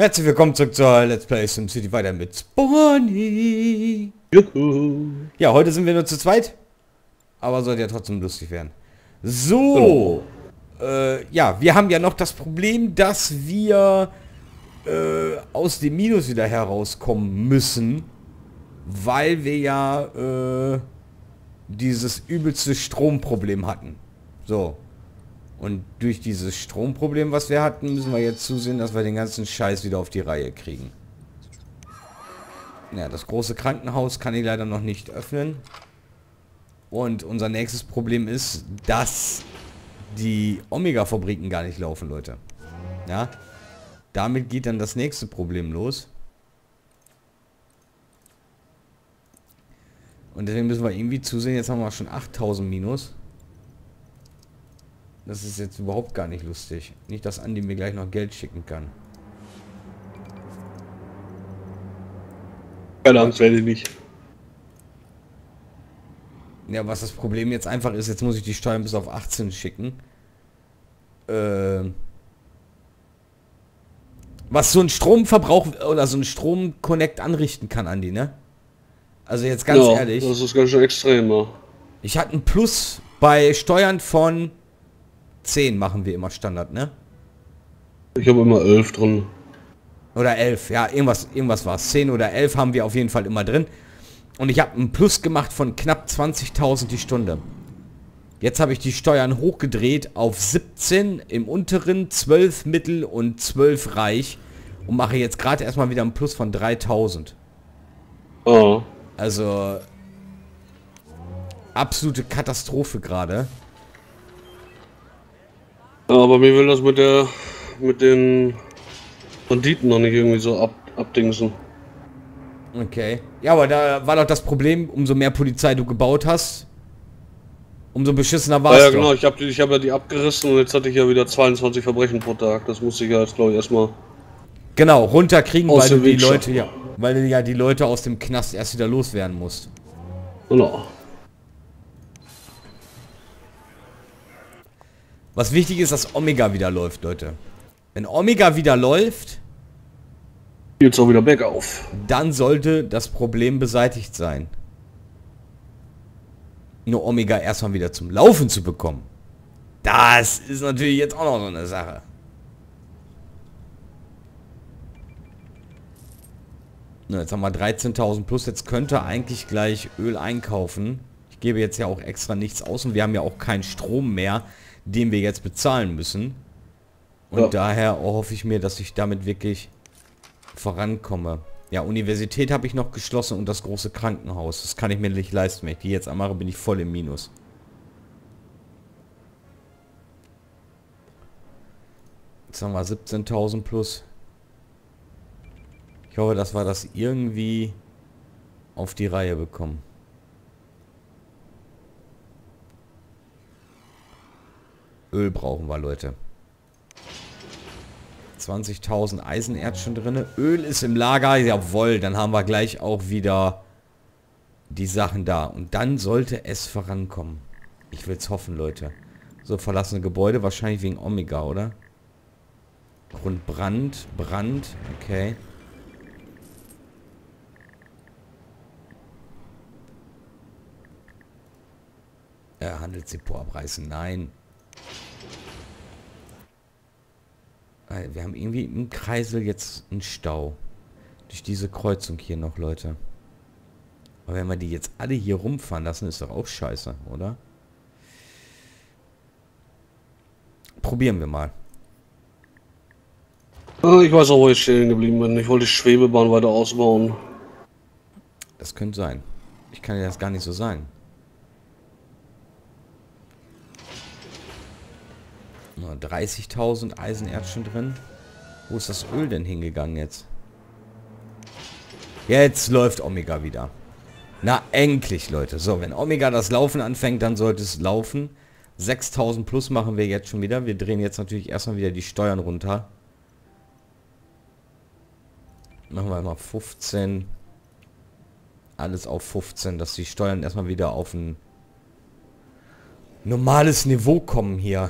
Herzlich willkommen zurück zur Let's Play SimCity weiter mit Spawny. Juhu. Ja, heute sind wir nur zu zweit. Aber sollte ja trotzdem lustig werden. So. Äh, ja, wir haben ja noch das Problem, dass wir äh, aus dem Minus wieder herauskommen müssen. Weil wir ja äh, dieses übelste Stromproblem hatten. So. Und durch dieses Stromproblem, was wir hatten, müssen wir jetzt zusehen, dass wir den ganzen Scheiß wieder auf die Reihe kriegen. Ja, das große Krankenhaus kann ich leider noch nicht öffnen. Und unser nächstes Problem ist, dass die Omega-Fabriken gar nicht laufen, Leute. Ja, damit geht dann das nächste Problem los. Und deswegen müssen wir irgendwie zusehen, jetzt haben wir schon 8000 Minus. Das ist jetzt überhaupt gar nicht lustig. Nicht, dass Andi mir gleich noch Geld schicken kann. Keine Angst, werde ich nicht. Ja, was das Problem jetzt einfach ist, jetzt muss ich die Steuern bis auf 18 schicken. Ähm was so ein Stromverbrauch oder so ein Stromconnect anrichten kann, Andi, ne? Also jetzt ganz ja, ehrlich. Das ist ganz schön extrem, ja. Ich hatte ein Plus bei Steuern von 10 machen wir immer Standard, ne? Ich habe immer 11 drin. Oder 11, ja, irgendwas, irgendwas war es. 10 oder 11 haben wir auf jeden Fall immer drin. Und ich habe ein Plus gemacht von knapp 20.000 die Stunde. Jetzt habe ich die Steuern hochgedreht auf 17 im unteren, 12 mittel und 12 reich. Und mache jetzt gerade erstmal wieder ein Plus von 3000. Ah. Also absolute Katastrophe gerade. Ja, aber mir will das mit der mit den Banditen noch nicht irgendwie so ab, abdingsen. Okay. Ja, aber da war doch das Problem, umso mehr Polizei du gebaut hast, umso beschissener war Ja, es ja doch. genau, ich habe ich hab ja die abgerissen und jetzt hatte ich ja wieder 22 Verbrechen pro Tag. Das musste ich ja jetzt glaube ich erstmal. Genau, runterkriegen, weil du die Leute, ja, weil du ja die Leute aus dem Knast erst wieder loswerden musst. Genau. Was wichtig ist, dass Omega wieder läuft, Leute. Wenn Omega wieder läuft, Jetzt auch wieder bergauf. dann sollte das Problem beseitigt sein. Nur Omega erstmal wieder zum Laufen zu bekommen. Das ist natürlich jetzt auch noch so eine Sache. Na, jetzt haben wir 13.000 plus. Jetzt könnte eigentlich gleich Öl einkaufen. Ich gebe jetzt ja auch extra nichts aus und wir haben ja auch keinen Strom mehr, den wir jetzt bezahlen müssen. Und Ja. daher hoffe ich mir, dass ich damit wirklich vorankomme. Ja, Universität habe ich noch geschlossen und das große Krankenhaus. Das kann ich mir nicht leisten. Wenn ich die jetzt anmache, bin ich voll im Minus. Jetzt haben wir 17.000 plus. Ich hoffe, dass wir das irgendwie auf die Reihe bekommen. Öl brauchen wir, Leute. 20.000 Eisenerz schon drin. Öl ist im Lager. Jawohl, dann haben wir gleich auch wieder die Sachen da. Und dann sollte es vorankommen. Ich will es hoffen, Leute. So, verlassene Gebäude. Wahrscheinlich wegen Omega, oder? Und Brand. Okay. Äh, Handelsdepot abreißen. Nein. Äh, Wir haben irgendwie im Kreisel jetzt einen Stau. Durch diese Kreuzung hier noch, Leute. Aber wenn wir die jetzt alle hier rumfahren lassen, ist doch auch scheiße, oder? Probieren wir mal. Ah, Ich weiß auch, wo ich stehen geblieben bin. Ich wollte die Schwebebahn weiter ausbauen. Das könnte sein. Ich kann dir das gar nicht so sagen. 30.000 Eisenerz schon drin. Wo ist das Öl denn hingegangen jetzt? Jetzt läuft Omega wieder. Na, endlich, Leute. So, wenn Omega das Laufen anfängt, dann sollte es laufen. 6000 plus machen wir jetzt schon wieder. Wir drehen jetzt natürlich erstmal wieder die Steuern runter. Machen wir mal 15. Alles auf 15, dass die Steuern erstmal wieder auf ein normales Niveau kommen hier.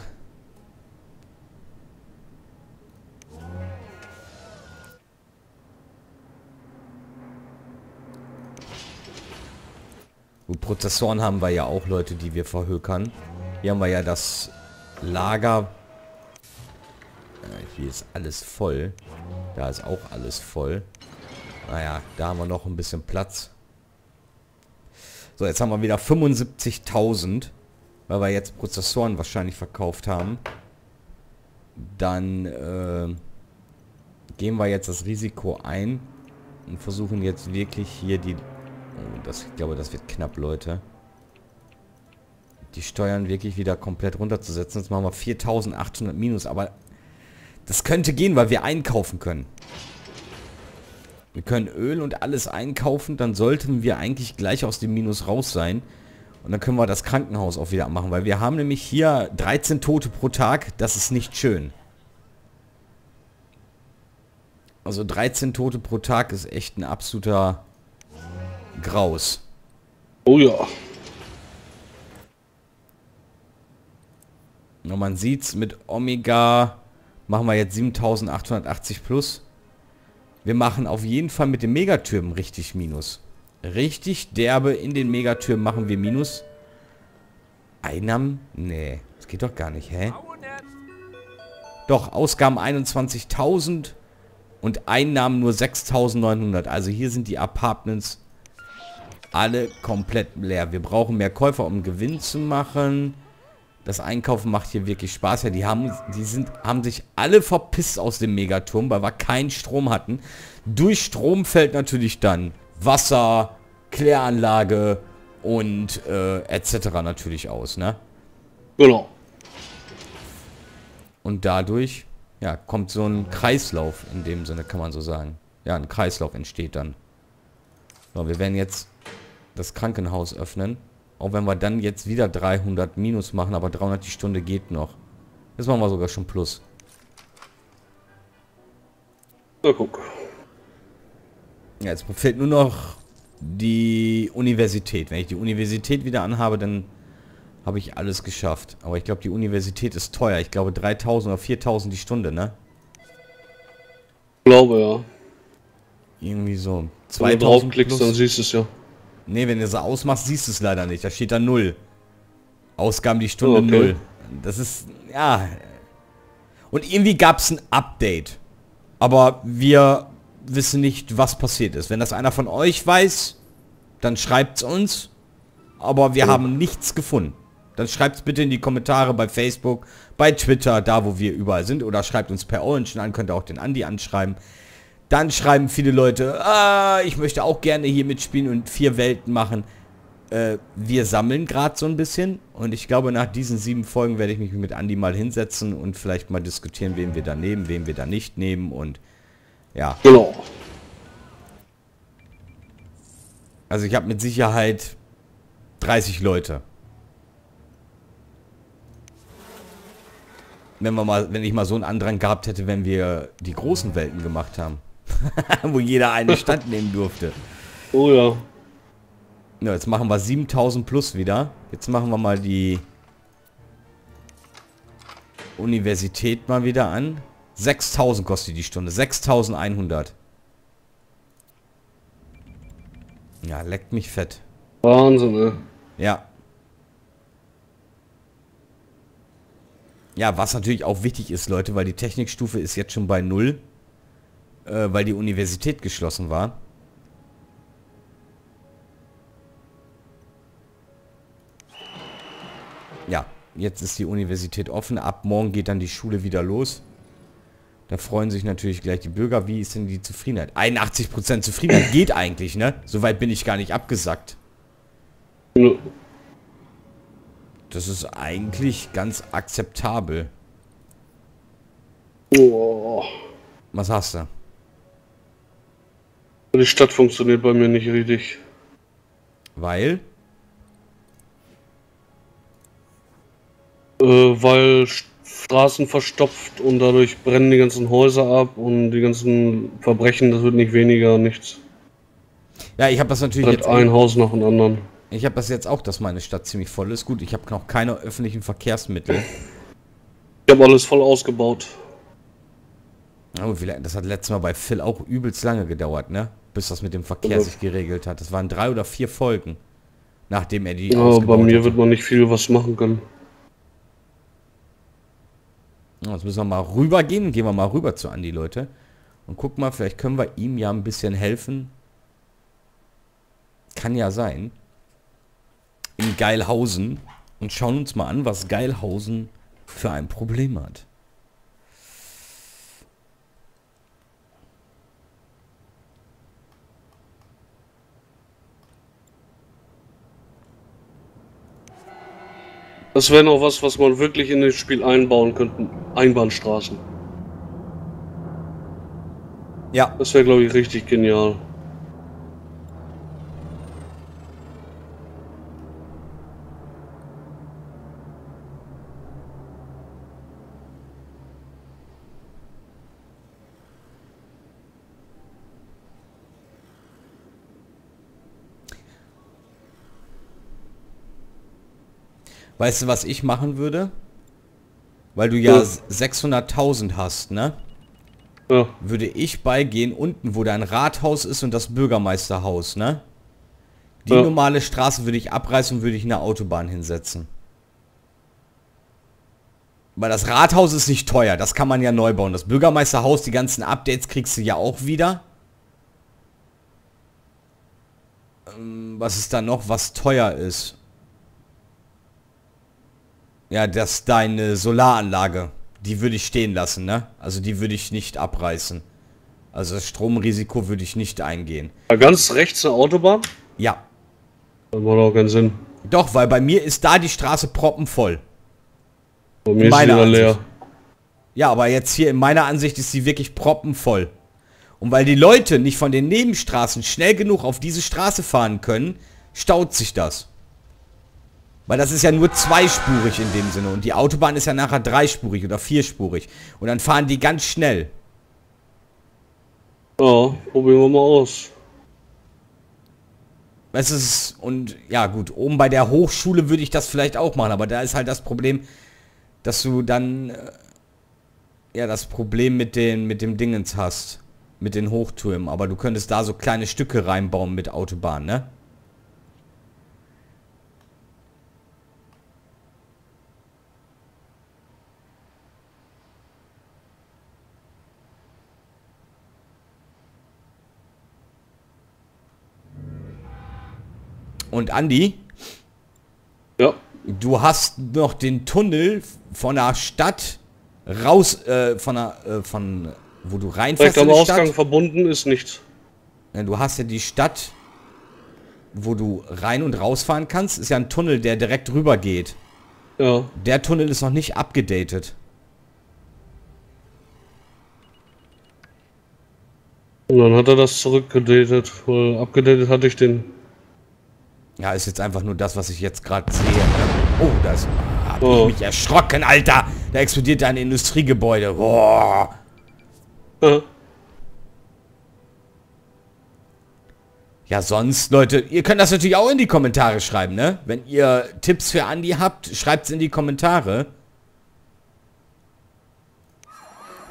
Prozessoren haben wir ja auch Leute, die wir verhökern. Hier haben wir ja das Lager. Äh, hier ist alles voll. Da ist auch alles voll. Naja, da haben wir noch ein bisschen Platz. So, jetzt haben wir wieder 75.000, weil wir jetzt Prozessoren wahrscheinlich verkauft haben. Dann äh, gehen wir jetzt das Risiko ein und versuchen jetzt wirklich hier die... Das, ich glaube, das wird knapp, Leute. Die Steuern wirklich wieder komplett runterzusetzen. Jetzt machen wir 4.800 minus, aber das könnte gehen, weil wir einkaufen können. Wir können Öl und alles einkaufen, dann sollten wir eigentlich gleich aus dem Minus raus sein. Und dann können wir das Krankenhaus auch wieder machen, weil wir haben nämlich hier 13 Tote pro Tag. Das ist nicht schön. Also 13 Tote pro Tag ist echt ein absoluter Graus. Oh ja. Und man sieht's mit Omega machen wir jetzt 7880 plus. Wir machen auf jeden Fall mit den Megatürmen richtig Minus. Richtig derbe in den Megatürmen machen wir Minus. Einnahmen? Nee, das geht doch gar nicht, hä? Doch, Ausgaben 21.000 und Einnahmen nur 6.900. Also hier sind die Apartments alle komplett leer. Wir brauchen mehr Käufer, um Gewinn zu machen. Das Einkaufen macht hier wirklich Spaß. Ja, die haben, die sind, haben sich alle verpisst aus dem Megaturm, weil wir keinen Strom hatten. Durch Strom fällt natürlich dann Wasser, Kläranlage und äh, etc. natürlich aus, ne? Genau. Und dadurch, ja, kommt so ein Kreislauf in dem Sinne, kann man so sagen. Ja, ein Kreislauf entsteht dann. So, wir werden jetzt das Krankenhaus öffnen. Auch wenn wir dann jetzt wieder 300 minus machen, aber 300 die Stunde geht noch. Das machen wir sogar schon plus. Na guck. Ja, jetzt fehlt nur noch die Universität. Wenn ich die Universität wieder anhabe, dann habe ich alles geschafft. Aber ich glaube, die Universität ist teuer. Ich glaube 3000 oder 4000 die Stunde, ne? Ich glaube, ja. Irgendwie so. 2000 Wenn du draufklickst, dann siehst du es ja. Ne, wenn du es ausmachst, siehst du es leider nicht. Da steht da 0. Ausgaben die Stunde oh, okay. 0. Das ist, ja. Und irgendwie gab es ein Update. Aber wir wissen nicht, was passiert ist. Wenn das einer von euch weiß, dann schreibt es uns. Aber wir oh. haben nichts gefunden. Dann schreibt es bitte in die Kommentare bei Facebook, bei Twitter, da wo wir überall sind. Oder schreibt uns per Orange an, könnt ihr auch den Andi anschreiben. Dann schreiben viele Leute, ah, ich möchte auch gerne hier mitspielen und vier Welten machen. Äh, wir sammeln gerade so ein bisschen und ich glaube, nach diesen sieben Folgen werde ich mich mit Andi mal hinsetzen und vielleicht mal diskutieren, wen wir da nehmen, wen wir da nicht nehmen und ja. Genau. Also ich habe mit Sicherheit 30 Leute. Wenn wir mal, wenn ich mal so einen Andrang gehabt hätte, wenn wir die großen Welten gemacht haben. Wo jeder eine Stadt nehmen durfte. Oh ja. Ja, jetzt machen wir 7000 plus wieder. Jetzt machen wir mal die Universität mal wieder an. 6000 kostet die Stunde. 6100. Ja, leckt mich fett. Wahnsinn, ne? Ja. Ja, was natürlich auch wichtig ist, Leute, weil die Technikstufe ist jetzt schon bei 0 äh, weil die Universität geschlossen war. Ja, jetzt ist die Universität offen. Ab morgen geht dann die Schule wieder los. Da freuen sich natürlich gleich die Bürger. Wie ist denn die Zufriedenheit? 81% Zufriedenheit geht eigentlich, ne? Soweit bin ich gar nicht abgesackt. Das ist eigentlich ganz akzeptabel. Was hast du? Die Stadt funktioniert bei mir nicht richtig. Weil? Äh, weil Straßen verstopft und dadurch brennen die ganzen Häuser ab und die ganzen Verbrechen, das wird nicht weniger, nichts. Ja, ich habe das natürlich jetzt ein Haus nach dem anderen. Ich habe das jetzt auch, dass meine Stadt ziemlich voll ist. Gut, ich habe noch keine öffentlichen Verkehrsmittel. Ich habe alles voll ausgebaut. Oh, das hat letztes Mal bei Phil auch übelst lange gedauert, ne? Bis das mit dem Verkehr sich geregelt hat. Das waren drei oder vier Folgen, Nachdem er die Ja, bei mir hatte. wird man nicht viel was machen können. Jetzt müssen wir mal rübergehen. Gehen wir mal rüber zu Andi, Leute. Und guck mal, vielleicht können wir ihm ja ein bisschen helfen. Kann ja sein. In Geilhausen. Und schauen uns mal an, was Geilhausen für ein Problem hat. Das wäre noch was, was man wirklich in das Spiel einbauen könnte. Einbahnstraßen. Ja, Das wäre, glaube ich, richtig genial. Weißt du, was ich machen würde? Weil du ja Ja. 600.000 hast, ne? Ja, würde ich beigehen, unten, wo dein Rathaus ist und das Bürgermeisterhaus, ne? Die Ja. normale Straße würde ich abreißen und würde ich eine Autobahn hinsetzen. Weil das Rathaus ist nicht teuer, das kann man ja neu bauen. Das Bürgermeisterhaus, die ganzen Updates kriegst du ja auch wieder. Ähm, Was ist da noch, was teuer ist? Ja, das deine Solaranlage. Die würde ich stehen lassen, ne? Also die würde ich nicht abreißen. Also das Stromrisiko würde ich nicht eingehen. Ganz rechts eine Autobahn? Ja. Das macht auch keinen Sinn. Doch, weil bei mir ist da die Straße proppenvoll. Bei mir ist sie Meiner wieder leer. Ansicht. Ja, aber jetzt hier in meiner Ansicht ist sie wirklich proppenvoll. Und weil die Leute nicht von den Nebenstraßen schnell genug auf diese Straße fahren können, staut sich das. Weil das ist ja nur zweispurig in dem Sinne. Und die Autobahn ist ja nachher dreispurig oder vierspurig. Und dann fahren die ganz schnell. Ja, probieren wir mal aus. Es ist, und ja gut, oben bei der Hochschule würde ich das vielleicht auch machen, aber da ist halt das Problem, dass du dann äh, ja das Problem mit den mit dem Dingens hast, mit den Hochtürmen, aber du könntest da so kleine Stücke reinbauen mit Autobahn, ne? Und Andi, Ja, du hast noch den Tunnel von der Stadt raus, äh, von der, äh, von, wo du reinfährst direkt am Ausgang Stadt. verbunden ist nichts. Ja, du hast ja die Stadt, wo du rein und rausfahren kannst, ist ja ein Tunnel, der direkt rüber geht. Ja, Der Tunnel ist noch nicht abgedatet. und dann hat er das zurückgedatet, weil abgedatet hatte ich den. Ja, ist jetzt einfach nur das, was ich jetzt gerade sehe. Ne? Oh, das hab Oh. ich mich erschrocken, Alter. Da explodiert ein Industriegebäude. Boah. Ja, Ja, sonst, Leute, ihr könnt das natürlich auch in die Kommentare schreiben, ne? Wenn ihr Tipps für Andi habt, schreibt's in die Kommentare.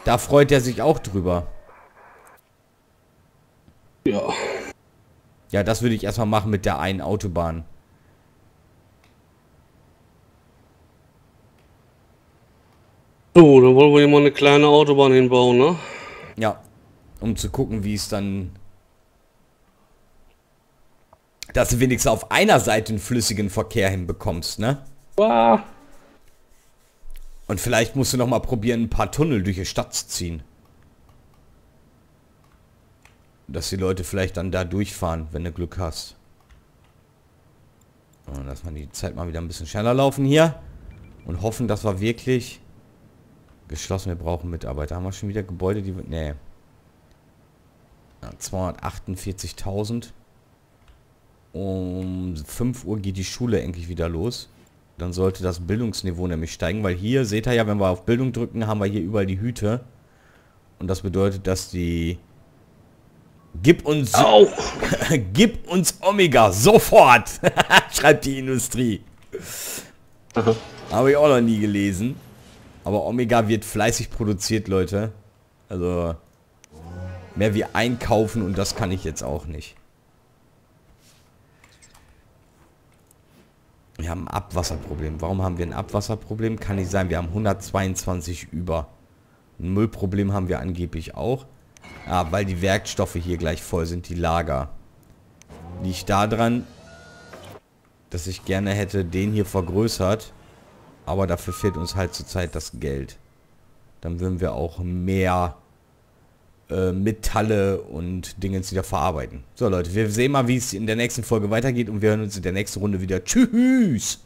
Da freut er sich auch drüber. Ja, das würde ich erstmal machen mit der einen Autobahn. So, dann wollen wir hier mal eine kleine Autobahn hinbauen, ne? Ja, um zu gucken, wie es dann... Dass du wenigstens auf einer Seite einen flüssigen Verkehr hinbekommst, ne? Ah. Und vielleicht musst du noch mal probieren, ein paar Tunnel durch die Stadt zu ziehen. Dass die Leute vielleicht dann da durchfahren, wenn du Glück hast. Und lass mal die Zeit mal wieder ein bisschen schneller laufen hier. Und hoffen, dass wir wirklich... Geschlossen, wir brauchen Mitarbeiter. Haben wir schon wieder Gebäude, die... Nee. Ja, 248.000. Um 5 Uhr geht die Schule endlich wieder los. Dann sollte das Bildungsniveau nämlich steigen, weil hier, seht ihr ja, wenn wir auf Bildung drücken, haben wir hier überall die Hüte. Und das bedeutet, dass die... Gib uns... Au! Gib uns Omega, sofort! Schreibt die Industrie. Habe ich auch noch nie gelesen. Aber Omega wird fleißig produziert, Leute. Also... Mehr wie einkaufen und das kann ich jetzt auch nicht. Wir haben ein Abwasserproblem. Warum haben wir ein Abwasserproblem? Kann nicht sein. Wir haben 122 über. Ein Müllproblem haben wir angeblich auch. Ah, weil die Werkstoffe hier gleich voll sind, die Lager. Liegt daran, dass ich gerne hätte den hier vergrößert. Aber dafür fehlt uns halt zurzeit das Geld. Dann würden wir auch mehr äh, Metalle und Dingens wieder verarbeiten. So Leute, wir sehen mal, wie es in der nächsten Folge weitergeht und wir hören uns in der nächsten Runde wieder. Tschüss!